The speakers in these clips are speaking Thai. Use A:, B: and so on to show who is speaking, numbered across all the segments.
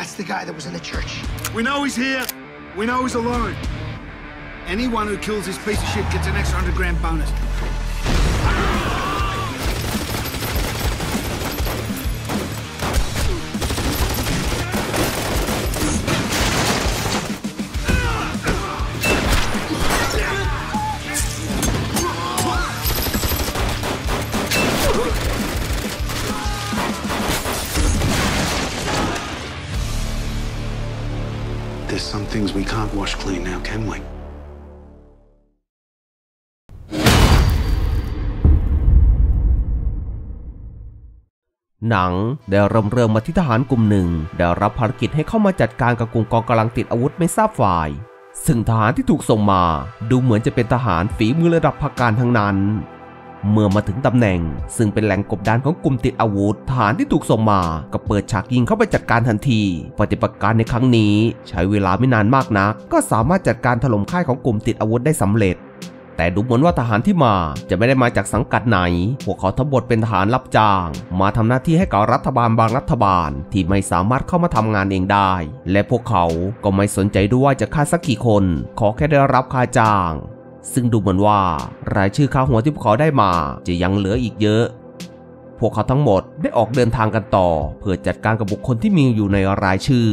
A: That's the guy that was in the church.
B: We know he's here. We know he's alone. Anyone who kills this piece of shit gets an extra hundred grand bonus. Some things we can't wash clean now, can we?
C: หนังได้ เมื่อมาถึงตำแหน่ง ซึ่งเป็นแหล่งกบดานของกลุ่มติดอาวุธทหารที่ถูกส่งมา ก็เปิดฉากยิงเข้าไปจัดการทันที ปฏิบัติการในครั้งนี้ ใช้เวลาไม่นานมากนัก ก็สามารถจัดการถล่มค่ายของกลุ่มติดอาวุธได้สำเร็จ แต่ดูเหมือนว่าทหารที่มาจะไม่ได้มาจากสังกัดไหน พวกเขาทั้งหมดเป็นทหารรับจ้าง มาทำหน้าที่ให้กับรัฐบาลบางรัฐบาลที่ไม่สามารถเข้ามาทำงานเองได้ และพวกเขาก็ไม่สนใจด้วยว่าจะฆ่าสักกี่คน ขอแค่ได้รับค่าจ้าง ซึ่งดูเหมือนว่ารายชื่อค่าหัวที่พวกเขาได้มาจะยังเหลืออีกเยอะ พวกเขาทั้งหมดได้ออกเดินทางกันต่อ เพื่อจัดการกับบุคคลที่มีอยู่ในรายชื่อ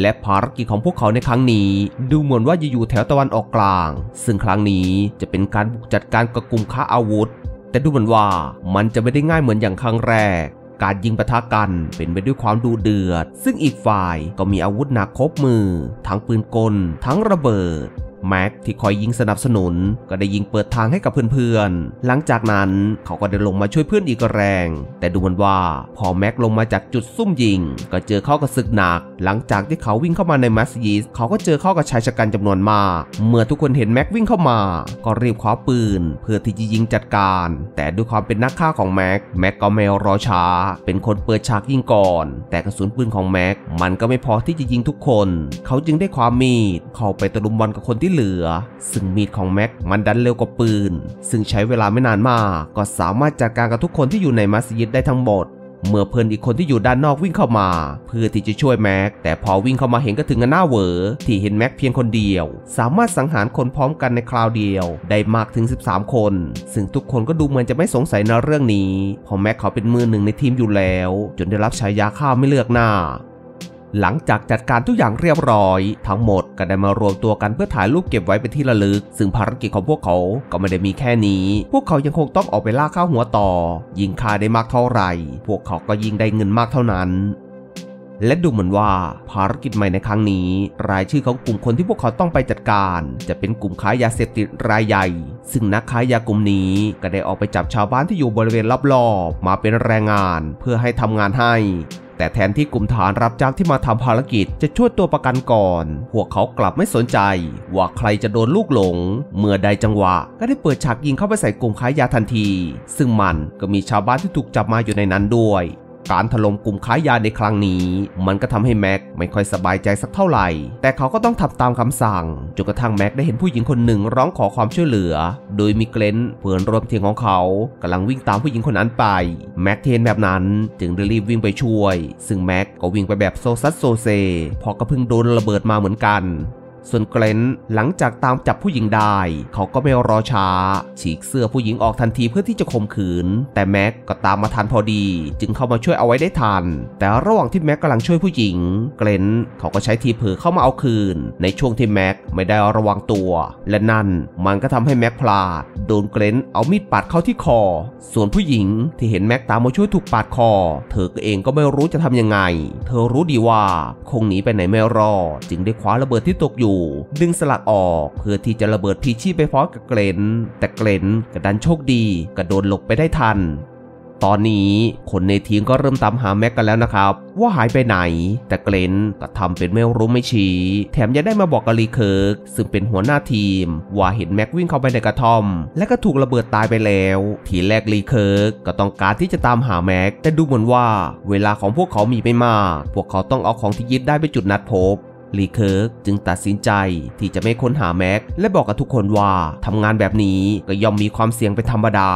C: และภารกิจของพวกเขาในครั้งนี้ ดูเหมือนว่าจะอยู่แถวตะวันออกกลาง ซึ่งครั้งนี้จะเป็นการบุกจัดการกับกลุ่มค้าอาวุธ แต่ดูเหมือนว่ามันจะไม่ได้ง่ายเหมือนอย่างครั้งแรกการยิงปะทะกันเป็นไปด้วยความดูเดือด ซึ่งอีกฝ่ายก็มีอาวุธหนักครบมือ ทั้งปืนกล ทั้งระเบิด แม็กที่คอยยิงสนับสนุนก็ได้ยิงเปิดทางให้กับเพื่อนๆ หลังจากนั้นเขาก็ได้ลงมาช่วยเพื่อนอีกแรง แต่ดูเหมือนว่าพอแม็กลงมาจากจุดซุ่มยิง ก็เจอเข้ากับศึกหนัก หลังจากที่เขาวิ่งเข้ามาในมัสยิดเขาก็เจอเข้ากับชายชะกันจำนวนมาก เมื่อทุกคนเห็นแม็กวิ่งเข้ามา ก็รีบคว้าปืน เพื่อที่จะยิงจัดการ แต่ด้วยความเป็นนักฆ่าของแม็กแม็กก็ไม่รอช้า เป็นคนเปิดฉากยิงก่อน แต่กระสุนปืนของแม็กมันก็ไม่พอที่จะยิงทุกคน เขาจึงได้ความมีดเข้าไปตะลุมบอลกับคนที่เหลือ ซึ่งมีดของแม็กมันดันเร็วกว่าปืน ซึ่งใช้เวลาไม่นานมาก ก็สามารถจัดการกับทุกคนที่อยู่ในมัสยิดได้ทั้งหมด เมื่อเพื่อนอีกคนที่อยู่ด้านนอกวิ่งเข้ามา เพื่อที่จะช่วยแม็ก แต่พอวิ่งเข้ามาเห็นก็ถึงกับหน้าเวอที่เห็นแม็กเพียงคนเดียว สามารถสังหารคนพร้อมกันในคราวเดียว ได้มากถึง 13 คน ซึ่งทุกคนก็ดูเหมือนจะไม่สงสัยในเรื่องนี้เพราะแม็กเขาเป็นมือหนึ่งในทีมอยู่แล้ว จนได้รับฉายาข้าวไม่เลือกหน้า หลังจากจัดการทุกอย่างเรียบร้อย ทั้งหมดก็ได้มารวมตัวกันเพื่อถ่ายรูปเก็บไว้เป็นที่ระลึก ซึ่งภารกิจของพวกเขาก็ไม่ได้มีแค่นี้ พวกเขายังคงต้องออกไปล่าข้าวหัวต่อ ยิงค่าได้มากเท่าไหร่ พวกเขาก็ยิงได้เงินมากเท่านั้นและดูเหมือนว่าภารกิจใหม่ในครั้งนี้ รายชื่อของกลุ่มคนที่พวกเขาต้องไปจัดการ จะเป็นกลุ่มค้ายาเสพติดรายใหญ่ ซึ่งนักค้ายากลุ่มนี้ก็ได้ออกไปจับชาวบ้านที่อยู่บริเวณรอบๆมาเป็นแรงงานเพื่อให้ทำงานให้ แต่แทนที่กลุ่มฐานรับจ้างที่มาทำภารกิจจะช่วยตัวประกันก่อน พวกเขากลับไม่สนใจ ว่าใครจะโดนลูกหลง เมื่อใดจังหวะก็ได้เปิดฉากยิงเข้าไปใส่กลุ่มค้ายาทันที ซึ่งมันก็มีชาวบ้านที่ถูกจับมาอยู่ในนั้นด้วย การถล่มกลุ่มค้ายาในครั้งนี้ มันก็ทำให้แม็กไม่ค่อยสบายใจสักเท่าไหร่ แต่เขาก็ต้องทำตามคำสั่งจนกระทั่งแม็กได้เห็นผู้หญิงคนหนึ่งร้องขอความช่วยเหลือ โดยมีเกรนเพื่อนร่วมทีมของเขากำลังวิ่งตามผู้หญิงคนนั้นไป แม็กเห็นแบบนั้นจึงได้รีบวิ่งไปช่วย ซึ่งแม็กก็วิ่งไปแบบโซซัดโซเซเพราะก็เพิ่งโดนระเบิดมาเหมือนกัน ส่วนเกรนหลังจากตามจับผู้หญิงได้ เขาก็ไม่รอช้า ฉีกเสื้อผู้หญิงออกทันทีเพื่อที่จะข่มขืน แต่แม็กก็ตามมาทันพอดี จึงเข้ามาช่วยเอาไว้ได้ทัน แต่ระหว่างที่แม็กกำลังช่วยผู้หญิง เกรนเขาก็ใช้ทีเผลอเข้ามาเอาคืน ในช่วงที่แม็กไม่ได้ระวังตัว และนั่นมันก็ทำให้แม็กพลาดโดนเกรนเอามีดปาดเข้าที่คอ ส่วนผู้หญิงที่เห็นแม็กตามมาช่วยถูกปาดคอ เธอเองก็ไม่รู้จะทำยังไง เธอรู้ดีว่าคงหนีไปไหนไม่รอดจึงได้คว้าระเบิดที่ตกอยู่ดึงสลักออก เพื่อที่จะระเบิดพีชีพไปพร้อมกับเกรนแต่เกรนกระดันโชคดีกระโดดหลบไปได้ทัน ตอนนี้คนในทีมก็เริ่มตามหาแม็กกันแล้วนะครับ ว่าหายไปไหน แต่เกรนก็ทำเป็นไม่รู้ไม่ชี้ แถมยังได้มาบอกกับลีเคิร์กซึ่งเป็นหัวหน้าทีม ว่าเห็นแม็กวิ่งเข้าไปในกระท่อม และก็ถูกระเบิดตายไปแล้ว ทีแรกลีเคิร์กก็ต้องการที่จะตามหาแม็กแต่ดูเหมือนว่า เวลาของพวกเขามีไม่มาก พวกเขาต้องเอาของที่ยึดได้ไปจุดนัดพบ ลีเคิร์กจึงตัดสินใจที่จะไม่ค้นหาแม็กและบอกกับทุกคนว่าทำงานแบบนี้ก็ย่อมมีความเสี่ยงเป็นธรรมดา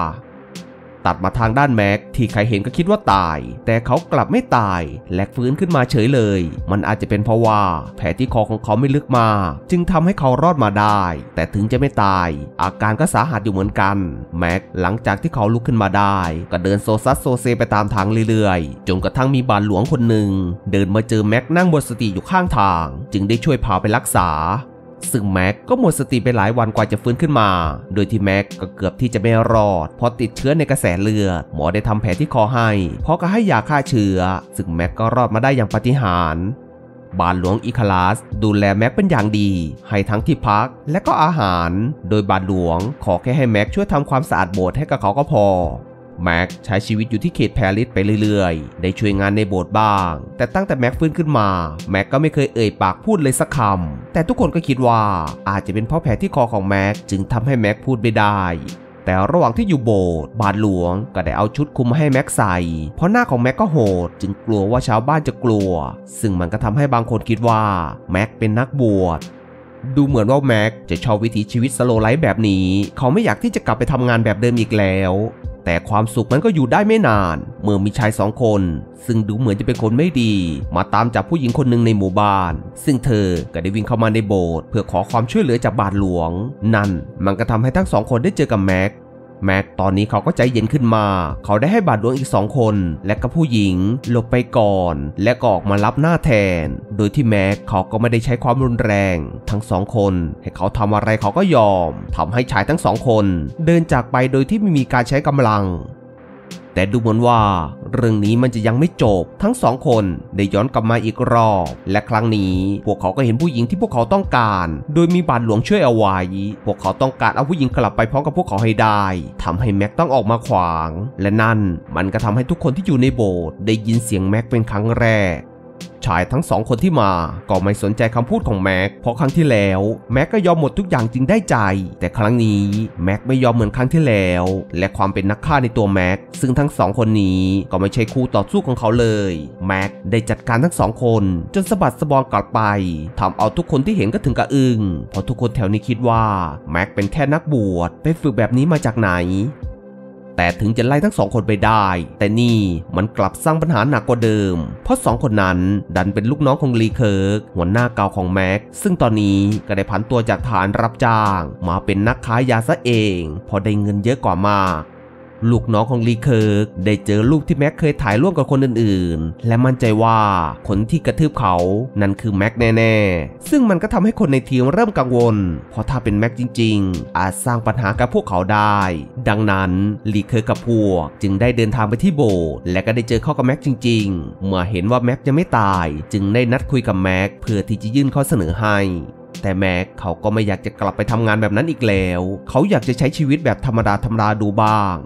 C: ตัดมาทางด้านแม็กที่ใครเห็นก็คิดว่าตาย แต่เขากลับไม่ตาย และฟื้นขึ้นมาเฉยเลย มันอาจจะเป็นเพราะว่า แผลที่คอของเขาไม่ลึกมากจึงทำให้เขารอดมาได้ แต่ถึงจะไม่ตาย อาการก็สาหัสอยู่เหมือนกันแม็กหลังจากที่เขาลุกขึ้นมาได้ ก็เดินโซซัสโซเซไปตามทางเรื่อยๆ จนกระทั่งมีบาลหลวงคนหนึ่งเดินมาเจอแม็กนั่งบนสติอยู่ข้างทาง จึงได้ช่วยพาไปรักษา ซึ่งแม็กก็หมดสติไปหลายวันกว่าจะฟื้นขึ้นมา โดยที่แม็กก็เกือบที่จะไม่รอด เพราะติดเชื้อในกระแสเลือด หมอได้ทำแผลที่คอให้ เพราะก็ให้ยาฆ่าเชื้อ ซึ่งแม็กก็รอดมาได้อย่างปาฏิหาริย์บาลหลวงอีคาลัสดูแลแม็กเป็นอย่างดี ให้ทั้งที่พักและก็อาหาร โดยบาลหลวงขอแค่ให้แม็กช่วยทำความสะอาดโบสถ์ให้กับเขาก็พอ แม็กใช้ชีวิตอยู่ที่เขตแพริสไปเรื่อยๆ ได้ช่วยงานในโบสถ์บ้าง แต่ตั้งแต่แม็กฟื้นขึ้นมา แม็กก็ไม่เคยเอ่ยปากพูดเลยสักคำ แต่ทุกคนก็คิดว่าอาจจะเป็นเพราะแผลที่คอของแม็กจึงทำให้แม็กพูดไม่ได้ แต่ระหว่างที่อยู่โบสถ์บาทหลวงก็ได้เอาชุดคลุมมาให้แม็กใส่ เพราะหน้าของแม็กก็โหด จึงกลัวว่าชาวบ้านจะกลัว ซึ่งมันก็ทำให้บางคนคิดว่าแม็กเป็นนักบวชดูเหมือนว่าแม็กจะชอบวิถีชีวิตสโลไลฟ์แบบนี้ เขาไม่อยากที่จะกลับไปทำงานแบบเดิมอีกแล้ว แต่ความสุขมันก็อยู่ได้ไม่นาน เมื่อมีชายสองคน ซึ่งดูเหมือนจะเป็นคนไม่ดี มาตามจับผู้หญิงคนหนึ่งในหมู่บ้าน ซึ่งเธอก็ได้วิ่งเข้ามาในโบสถ์เพื่อขอความช่วยเหลือจากบาทหลวง นั่นมันก็ทำให้ทั้งสองคนได้เจอกับแม็ก แม็กตอนนี้เขาก็ใจเย็นขึ้นมา เขาได้ให้บาดหลวงอีกสองคน และก็ผู้หญิงหลบไปก่อน และก็ออกมารับหน้าแทน โดยที่แม็กเขาก็ไม่ได้ใช้ความรุนแรง ทั้งสองคน ให้เขาทำอะไรเขาก็ยอมทำให้ชายทั้งสองคน เดินจากไปโดยที่ไม่มีการใช้กำลัง แต่ดูเหมือนว่า เรื่องนี้มันจะยังไม่จบ ทั้งสองคนได้ย้อนกลับมาอีกรอบ และครั้งนี้พวกเขาก็เห็นผู้หญิงที่พวกเขาต้องการ โดยมีบาทหลวงช่วยเอาไว้ พวกเขาต้องการเอาผู้หญิงกลับไปพร้อมกับพวกเขาให้ได้ทำให้แม็กต้องออกมาขวาง และนั่นมันก็ทำให้ทุกคนที่อยู่ในโบสถ์ได้ยินเสียงแม็กเป็นครั้งแรก ชายทั้งสองคนที่มา ก็ไม่สนใจคำพูดของแม็ก เพราะครั้งที่แล้ว แม็กก็ยอมหมดทุกอย่างจึงได้ใจ แต่ครั้งนี้แม็กไม่ยอมเหมือนครั้งที่แล้ว และความเป็นนักฆ่าในตัวแม็ก ซึ่งทั้งสองคนนี้ก็ไม่ใช่คู่ต่อสู้ของเขาเลย แม็กได้จัดการทั้งสองคนจนสะบัดสะบอนกลับไปทำเอาทุกคนที่เห็นก็ถึงกับอึง้งเพราะทุกคนแถวนี้คิดว่าแม็กเป็นแค่นักบวชไปฝึกแบบนี้มาจากไหน แต่ถึงจะไล่ทั้งสองคนไปได้ แต่นี่มันกลับสร้างปัญหาหนักกว่าเดิม เพราะสองคนนั้นดันเป็นลูกน้องของลีเคิร์กหัวหน้าเก่าของแม็ก ซึ่งตอนนี้ก็ได้ผันตัวจากทหารรับจ้าง มาเป็นนักค้ายาซะเอง เพราะได้เงินเยอะกว่ามาก ลูกน้องของลีเคิร์กได้เจอรูปที่แม็กเคยถ่ายร่วมกับคนอื่นๆ และมั่นใจว่าคนที่กระทืบเขานั่นคือแม็กแน่ๆ ซึ่งมันก็ทำให้คนในทีมเริ่มกังวล เพราะถ้าเป็นแม็กจริง ๆ อาจสร้างปัญหากับพวกเขาได้ ดังนั้นลีเคิร์กกับพวกจึงได้เดินทางไปที่โบสถ์และก็ได้เจอเข้ากับแม็กจริง ๆ เมื่อเห็นว่าแม็กยังไม่ตาย จึงได้นัดคุยกับแม็กเพื่อที่จะยื่นข้อเสนอให้แต่แม็กเขาก็ไม่อยากจะกลับไปทำงานแบบนั้นอีกแล้ว เขาอยากจะใช้ชีวิตแบบธรรมดาธรรมดาดูบ้าง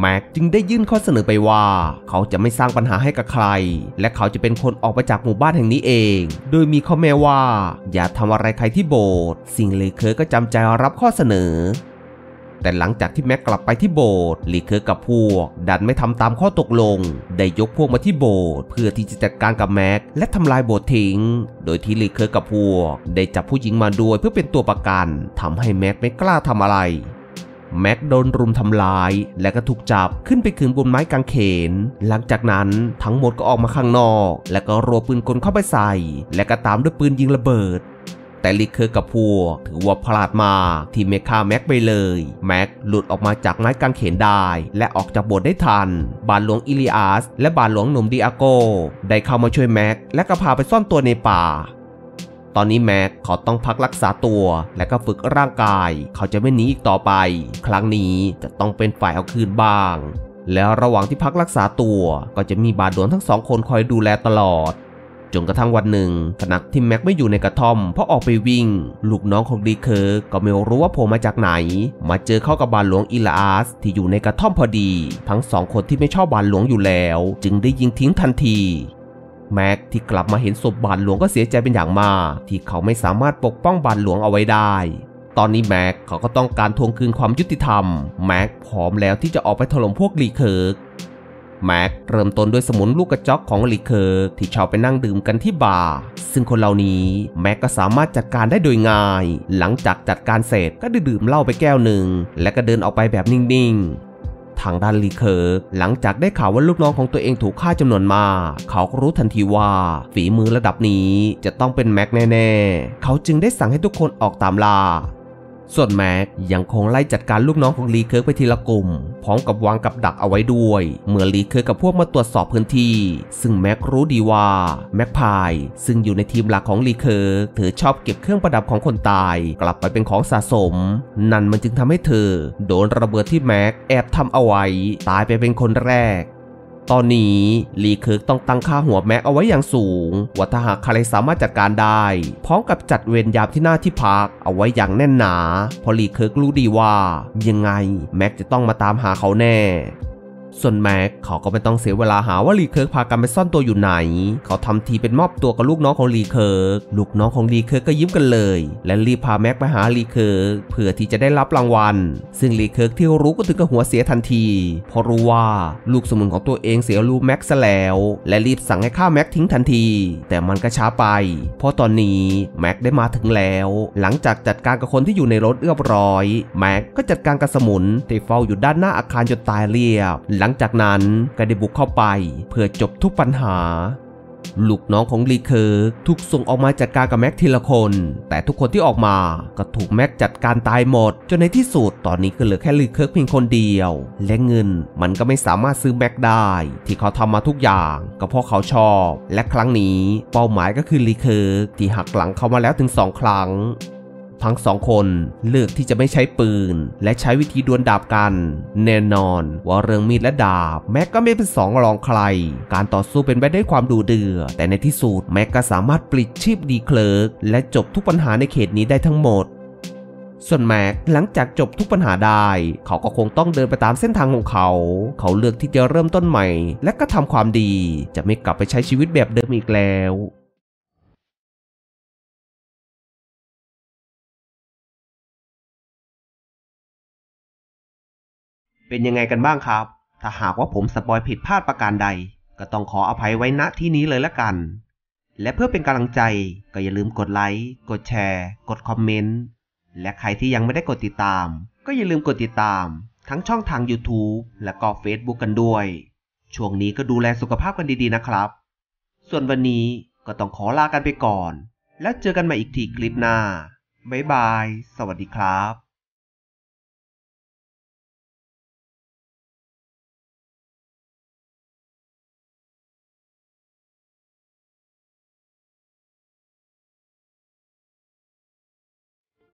C: แม็กจึงได้ยื่นข้อเสนอไปว่า เขาจะไม่สร้างปัญหาให้กับใคร และเขาจะเป็นคนออกไปจากหมู่บ้านแห่งนี้เอง โดยมีข้อแม้ว่า อย่าทำอะไรใครที่โบสถ์ซึ่งลีเคิร์กก็จำใจรับข้อเสนอ แต่หลังจากที่แม็กกลับไปที่โบสถ์ลีเคิร์กกับพวก ดันไม่ทำตามข้อตกลง ได้ยกพวกมาที่โบสถ์เพื่อที่จะจัดการกับแม็กและทำลายโบสถ์ทิ้ง โดยที่ลีเคิร์กกับพวก ได้จับผู้หญิงมาด้วยเพื่อเป็นตัวประกันทำให้แม็กไม่กล้าทำอะไร แม็กโดนรุมทำลาย และก็ถูกจับขึ้นไปขึงบนไม้กางเขน หลังจากนั้นทั้งหมดก็ออกมาข้างนอก และก็รัวปืนกลเข้าไปใส่ และก็ตามด้วยปืนยิงระเบิดแต่ลีเคิร์กกับพวกถือว่าพลาดมากที่ไม่ฆ่าแม็กไปเลย แม็กหลุดออกมาจากไม้กางเขนได้ และออกจากโบสถ์ได้ทัน บาทหลวงอิลิอัสและบาทหลวงหนุ่มดิอาโก ได้เข้ามาช่วยแม็กและก็พาไปซ่อนตัวในป่า ตอนนี้แม็กเขาต้องพักรักษาตัว และก็ฝึกร่างกาย เขาจะไม่หนีอีกต่อไป ครั้งนี้จะต้องเป็นฝ่ายเอาคืนบ้าง แล้วระหว่างที่พักรักษาตัวก็จะมีบาทหลวงทั้งสองคนคอยดูแลตลอดจนกระทั่งวันหนึ่งขณะที่แม็กไม่อยู่ในกระท่อมเพราะออกไปวิ่ง ลูกน้องของลีเคิร์กก็ไม่รู้ว่าโผล่มาจากไหน มาเจอเข้ากับบาทหลวงอิลาสที่อยู่ในกระท่อมพอดี ทั้งสองคนที่ไม่ชอบบาทหลวงอยู่แล้ว จึงได้ยิงทิ้งทันที แม็กที่กลับมาเห็นศพบาทหลวงก็เสียใจเป็นอย่างมาก ที่เขาไม่สามารถปกป้องบาทหลวงเอาไว้ได้ ตอนนี้แม็กเขาก็ต้องการทวงคืนความยุติธรรม แม็กพร้อมแล้วที่จะออกไปถล่มพวกลีเคิร์กแม็กเริ่มต้นด้วยสมุนลูกกระจอกของลีเคิร์กที่ชอบไปนั่งดื่มกันที่บาร์ซึ่งคนเหล่านี้แม็กก็สามารถจัดการได้โดยง่าย หลังจากจัดการเสร็จก็ได้ดื่มเหล้าไปแก้วหนึ่ง และก็เดินออกไปแบบนิ่งๆ ทางด้านลีเคิร์กหลังจากได้ข่าวว่าลูกน้องของตัวเองถูกฆ่าจำนวนมาก เขาก็รู้ทันทีว่าฝีมือระดับนี้จะต้องเป็นแม็กแน่ๆ เขาจึงได้สั่งให้ทุกคนออกตามล่า ส่วนแม็กยังคงไล่จัดการลูกน้องของลีเคิร์กไปทีละกลุ่ม พร้อมกับวางกับดักเอาไว้ด้วย เมื่อลีเคิร์กกับพวกมาตรวจสอบพื้นที่ ซึ่งแม็กรู้ดีว่าแม็กพายซึ่งอยู่ในทีมหลักของลีเคิร์กเธอชอบเก็บเครื่องประดับของคนตาย กลับไปเป็นของสะสม นั่นมันจึงทำให้เธอ โดนระเบิดที่แม็กแอบทำเอาไว้ ตายไปเป็นคนแรก ตอนนี้ลีเคิร์กต้องตั้งค่าหัวแม็กเอาไว้อย่างสูง ว่าถ้าหากใครสามารถจัดการได้ พร้อมกับจัดเวรยามที่หน้าที่พัก เอาไว้อย่างแน่นหนา เพราะลีเคิร์กรู้ดีว่า ยังไงแม็กจะต้องมาตามหาเขาแน่ ส่วนแม็กเขาก็ไม่ต้องเสียเวลาหาว่าลีเคิร์กพากันไปซ่อนตัวอยู่ไหน เขาทำทีเป็นมอบตัวกับลูกน้องของลีเคิร์กลูกน้องของลีเคิร์กก็ยิ้มกันเลย และรีบพาแม็กไปหาลีเคิร์กเพื่อที่จะได้รับรางวัล ซึ่งลีเคิร์กที่รู้ก็ถึงกับหัวเสียทันทีเพราะรู้ว่าลูกสมุนของตัวเองเสียรู้แม็กซะแล้ว และรีบสั่งให้ฆ่าแม็กทิ้งทันที แต่มันก็ช้าไป เพราะตอนนี้แม็กได้มาถึงแล้ว หลังจากจัดการกับคนที่อยู่ในรถเรียบร้อยแม็กก็จัดการกับสมุนที่เฝ้าอยู่ด้านหน้าอาคารจนตายเรียบหลังจากนั้นก็ได้บุกเข้าไปเพื่อจบทุกปัญหา ลูกน้องของลีเคิร์กถูกส่งออกมาจัดการกับแม็กทีละคน แต่ทุกคนที่ออกมาก็ถูกแม็กจัดการตายหมด จนในที่สุดตอนนี้ก็เหลือแค่ลีเคิร์กเพียงคนเดียว และเงินมันก็ไม่สามารถซื้อแม็กได้ ที่เขาทำมาทุกอย่างก็เพราะเขาชอบ และครั้งนี้เป้าหมายก็คือลีเคิร์กที่หักหลังเขามาแล้วถึงสองครั้ง ทั้งสองคนเลือกที่จะไม่ใช้ปืน และใช้วิธีดวลดาบกัน แน่นอนว่าเรื่องมีดและดาบ แม็กก็ไม่เป็นสองรองใคร การต่อสู้เป็นไปได้วยความดูเดือดแต่ในที่สุดแม็กก็สามารถปลิดชีพดีเคลิร์กและจบทุกปัญหาในเขตนี้ได้ทั้งหมดส่วนแม็กหลังจากจบทุกปัญหาได้ เขาก็คงต้องเดินไปตามเส้นทางของเขา เขาเลือกที่จะเริ่มต้นใหม่ และก็ทำความดี จะไม่กลับไปใช้ชีวิตแบบเดิมอีกแล้ว เป็นยังไงกันบ้างครับ ถ้าหากว่าผมสปอยผิดพลาดประการใด ก็ต้องขออภัยไว้ณที่นี้เลยละกัน และเพื่อเป็นกำลังใจก็อย่าลืมกดไลค์ กดแชร์ กดคอมเมนต์ และใครที่ยังไม่ได้กดติดตาม ก็อย่าลืมกดติดตาม ทั้งช่องทาง YouTube และก็ Facebook กันด้วย ช่วงนี้ก็ดูแลสุขภาพกันดีๆนะครับ ส่วนวันนี้ก็ต้องขอลากันไปก่อน แล้วเจอกันใหม่อีกทีคลิปหน้าบ๊ายบาย สวัสดีครับ